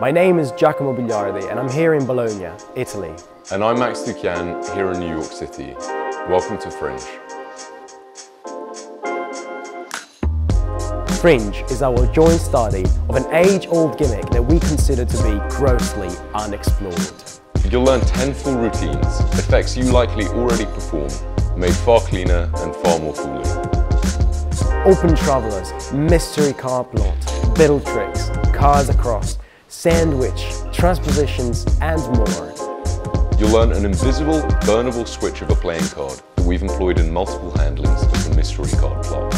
My name is Giacomo Bigliardi and I'm here in Bologna, Italy. And I'm Max Lukian here in New York City. Welcome to Fringe. Fringe is our joint study of an age-old gimmick that we consider to be grossly unexplored. You'll learn 10 full routines, effects you likely already perform, made far cleaner and far more fully. Open travelers, mystery card plot, biddle tricks, cards across, sandwich, transpositions, and more. You'll learn an invisible, burnable switch of a playing card that we've employed in multiple handlings of the mystery card plot.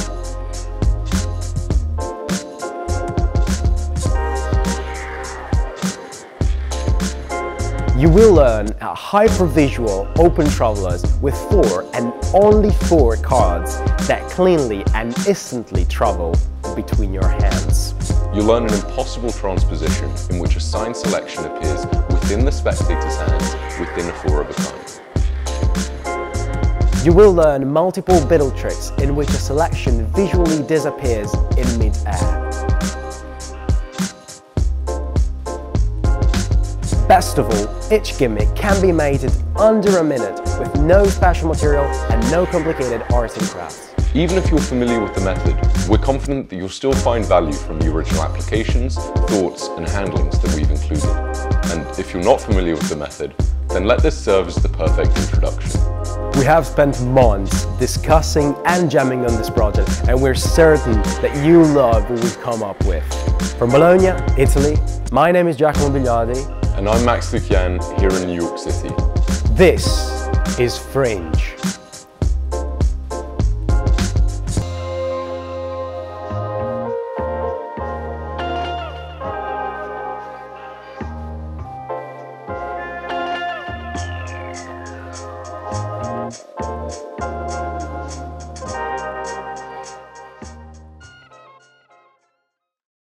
You will learn a hyper-visual Open Travelers with four and only four cards that cleanly and instantly travel between your hands. You'll learn an impossible transposition in which a signed selection appears within the spectator's hands within a four of a kind. You will learn multiple biddle tricks in which a selection visually disappears in mid-air. Best of all, each gimmick can be made in under a minute with no special material and no complicated arts and crafts. Even if you're familiar with the method, we're confident that you'll still find value from the original applications, thoughts and handlings that we've included. And if you're not familiar with the method, then let this serve as the perfect introduction. We have spent months discussing and jamming on this project and we're certain that you love what we've come up with. From Bologna, Italy, my name is Giacomo Bigliardi and I'm Max Lukian here in New York City. This is Fringe.